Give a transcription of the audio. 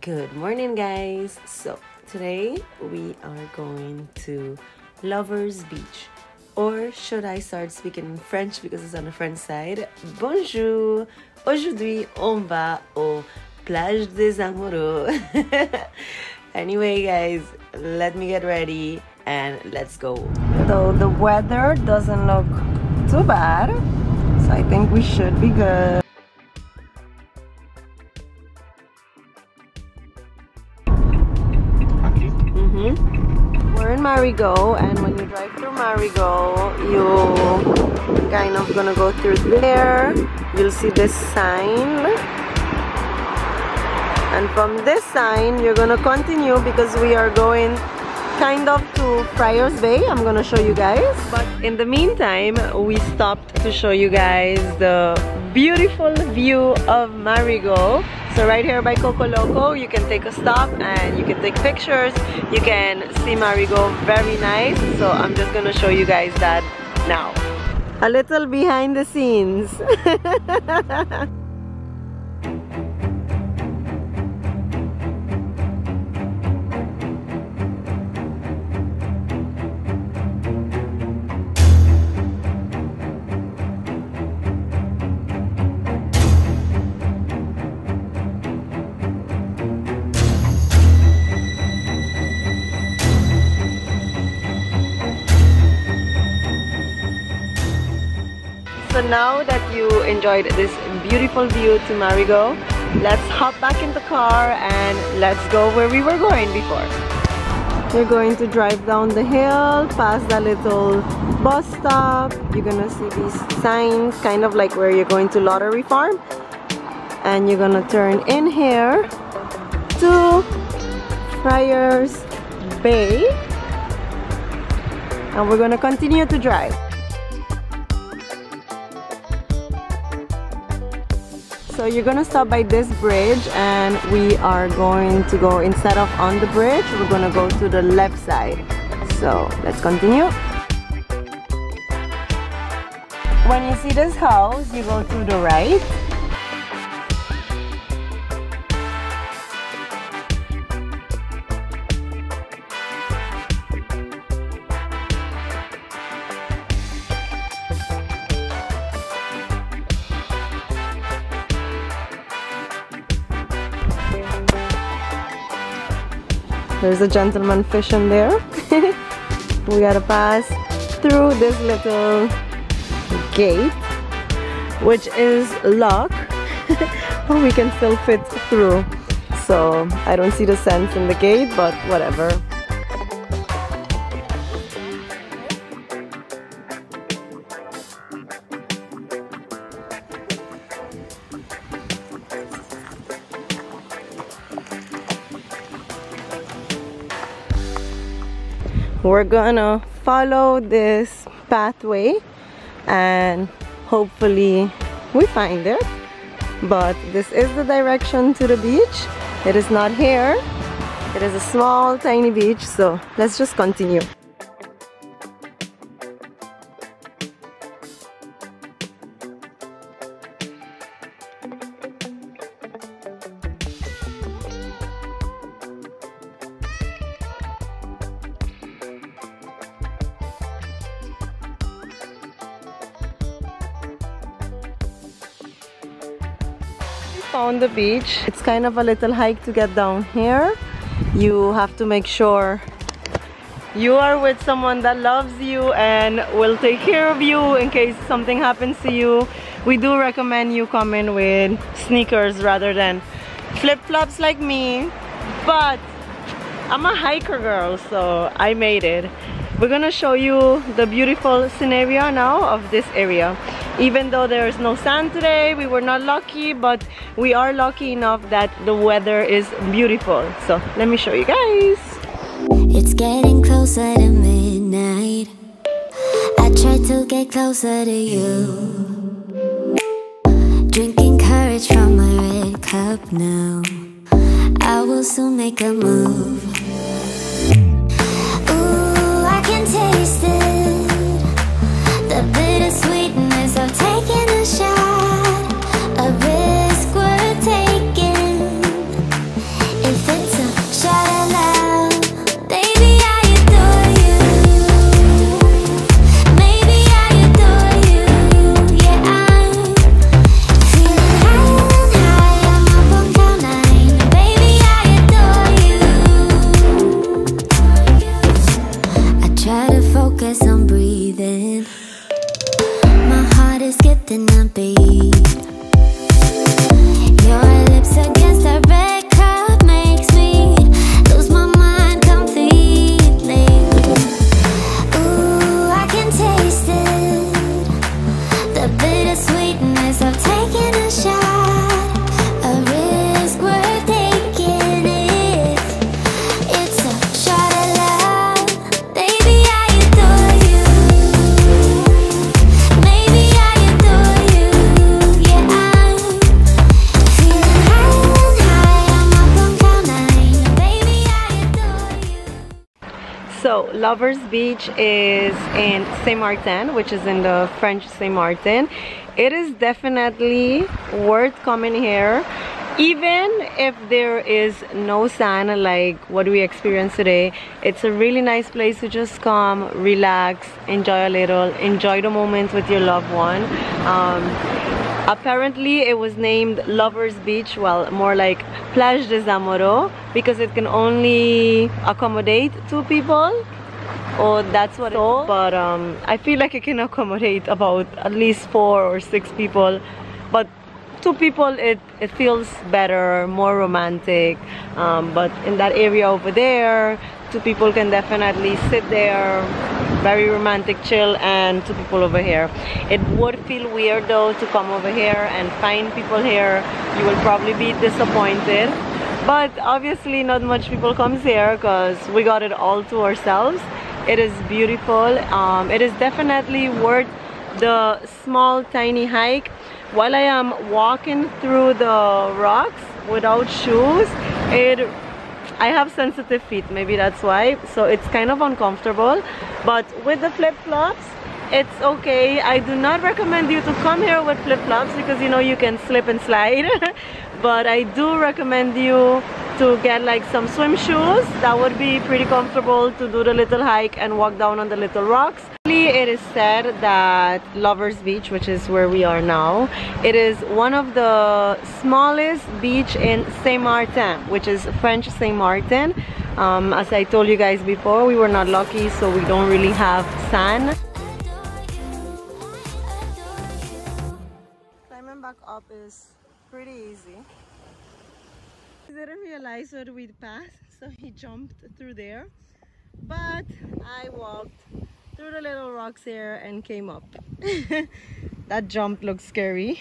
Good morning, guys. So, today we are going to Lovers Beach. Or should I start speaking in French because it's on the French side? Bonjour! Aujourd'hui, on va au Plage des Amoureux. anyway, guys, let me get ready and let's go. So, the weather doesn't look too bad, so I think we should be good. Mm-hmm. We're in Marigot, and when you drive through Marigot, you kind of gonna go through there. You'll see this sign, and from this sign, you're gonna continue because we are going kind of to Friars Bay. I'm gonna show you guys. But in the meantime, we stopped to show you guys the beautiful view of Marigot. So right here by Coco Loco, you can take a stop and you can take pictures. You can see Marigot very nice. So I'm just gonna show you guys that now. A little behind the scenes. So now that you enjoyed this beautiful view to Marigot, let's hop back in the car and let's go where we were going before. We're going to drive down the hill, past the little bus stop. You're gonna see these signs, kind of like where you're going to Loterie Farm. And you're gonna turn in here to Friars Bay. And we're gonna continue to drive. So you're gonna stop by this bridge and we are going to go instead of on the bridge, we're gonna go to the left side. So let's continue. When you see this house, you go to the right. There's a gentleman fishing there. we gotta pass through this little gate, which is locked, but we can still fit through. So I don't see the sense in the gate, but whatever. We're gonna follow this pathway and hopefully we find it. But this is the direction to the beach. It is not here. It is a small tiny beach so let's just continue found the beach. It's kind of a little hike to get down here. You have to make sure you are with someone that loves you and will take care of you in case something happens to you. We do recommend you come in with sneakers rather than flip-flops like me. But I'm a hiker girl, so I made it. We're gonna show you the beautiful scenario now of this area. Even though there is no sun today we were not lucky but we are lucky enough that the weather is beautiful. So let me show you guys. It's getting closer to midnight. I try to get closer to you. Drinking courage from my red cup now. I will soon make a move Can The bittersweetness nothing to be So Lovers Beach is in Saint Martin, which is in the French Saint Martin. It is definitely worth coming here even if there is no sun like what we experienced today it's a really nice place to just come relax enjoy a little enjoy the moments with your loved one um, apparently it was named lovers beach well more like plage des amoureux because it can only accommodate two people. Or that's what it's but um, I feel like it can accommodate about at least four or six people. But two people it it feels better more romantic. Um, but in that area over there two people can definitely sit there very romantic chill and two people over here. It would feel weird though to come over here and find people here. You will probably be disappointed. But obviously not much people comes here because we got it all to ourselves. It is beautiful. Um, it is definitely worth the small tiny hike. While I am walking through the rocks without shoes it I have sensitive feet maybe that's why. So it's kind of uncomfortable. But with the flip-flops it's okay. I do not recommend you to come here with flip-flops because you know you can slip and slide. But I do recommend you to get like some swim shoes that would be pretty comfortable to do the little hike and walk down on the little rocks it is said that Lovers Beach, which is where we are now, it is one of the smallest beach in Saint Martin, which is French Saint Martin. Um, as I told you guys before, we were not lucky, so we don't really have sand. Climbing back up is pretty easy. Didn't realize where we'd pass, so he jumped through there. But I walked through the little rocks here and came up. that jump looks scary.